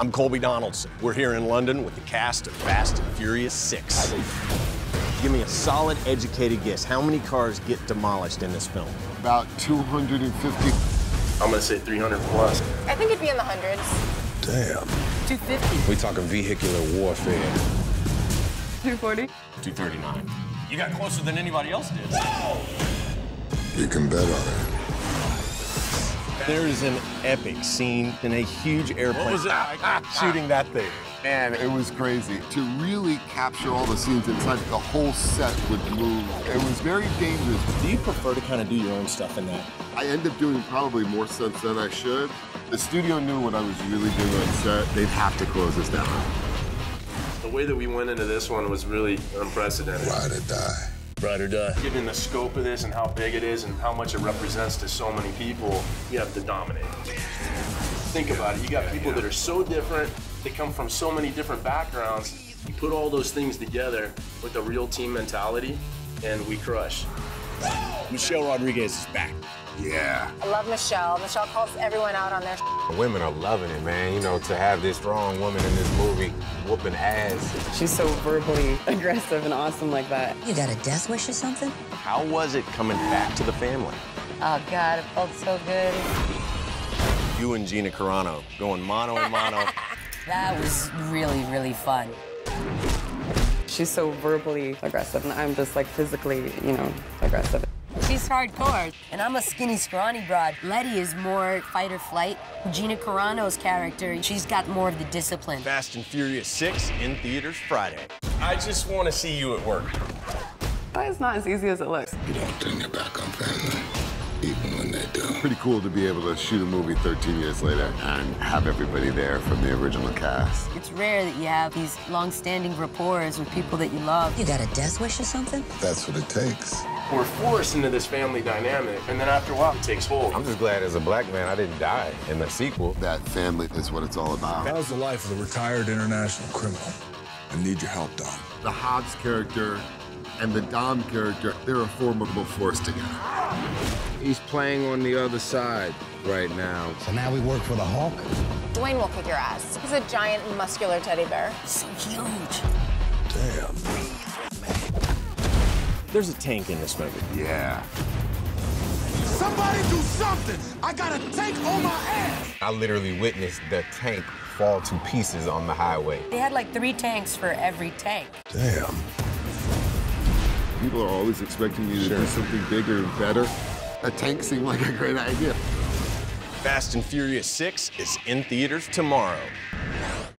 I'm Colby Donaldson. We're here in London with the cast of Fast and Furious 6. Give me a solid, educated guess. How many cars get demolished in this film? About 250. I'm gonna say 300 plus. I think it'd be in the hundreds. Damn. 250. We talking vehicular warfare. 240. 239. You got closer than anybody else did. You can bet on it. There is an epic scene in a huge airplane. What was it like shooting that thing? Man, it was crazy. To really capture all the scenes inside, the whole set would move. It was very dangerous. Do you prefer to kind of do your own stuff in that? I end up doing probably more stunts than I should. The studio knew what I was really doing on set. They'd have to close us down. The way that we went into this one was really unprecedented. Ride or die. Ride or die. Given the scope of this and how big it is and how much it represents to so many people, you have to dominate. Think about it. You got people that are so different, they come from so many different backgrounds. You put all those things together with a real team mentality, and we crush. Michelle Rodriguez is back. Yeah. I love Michelle. Michelle calls everyone out on their Women are loving it, man. You know, to have this strong woman in this movie whooping ass. She's so verbally aggressive and awesome like that. You got a death wish or something? How was it coming back to the family? Oh, God, it felt so good. You and Gina Carano going mano a mano. That was really, really fun. She's so verbally aggressive, and I'm just like physically, you know, aggressive. She's hardcore, and I'm a skinny, scrawny broad. Letty is more fight or flight. Gina Carano's character, she's got more of the discipline. Fast and Furious 6 in theaters Friday. I just want to see you at work. It's not as easy as it looks. You don't turn your back on family, even when they do. Pretty cool to be able to shoot a movie 13 years later and have everybody there from the original cast. It's rare that you have these long-standing rapports with people that you love. You got a death wish or something? That's what it takes. We're forced into this family dynamic, and then after a while, it takes hold. I'm just glad as a black man I didn't die in the sequel. That family is what it's all about. How's the life of a retired international criminal? I need your help, Dom. The Hobbs character and the Dom character, they're a formidable force together. He's playing on the other side right now. So now we work for the Hulk? Dwayne will kick your ass. He's a giant, muscular teddy bear. So huge. Damn. There's a tank in this movie. Yeah. Somebody do something! I got a tank on my ass! I literally witnessed the tank fall to pieces on the highway. They had like three tanks for every tank. Damn. People are always expecting you to do something bigger and better. A tank seemed like a great idea. Fast and Furious 6 is in theaters tomorrow.